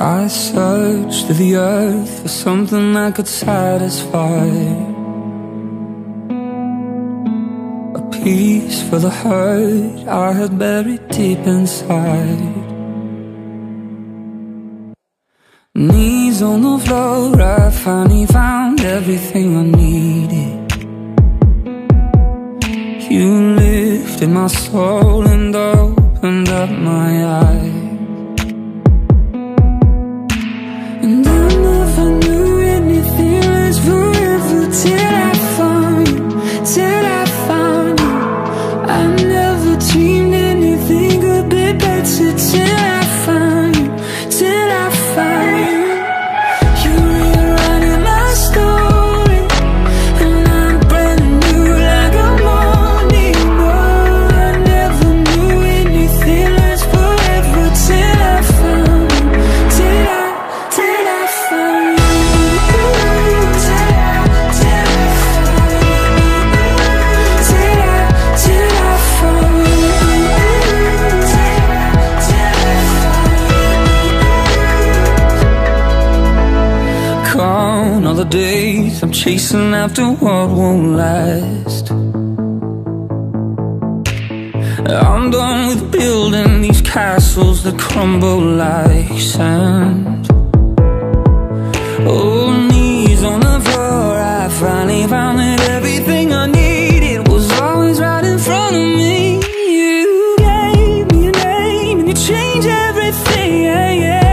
I searched the earth for something that could satisfy. A peace for the hurt I had buried deep inside. Knees on the floor, I finally found everything I needed. You lifted my soul and opened up my eyes days I'm chasing after what won't last. I'm done with building these castles that crumble like sand. Oh, knees on the floor, I finally found that everything I needed was always right in front of me. You gave me your name and you changed everything, yeah, yeah.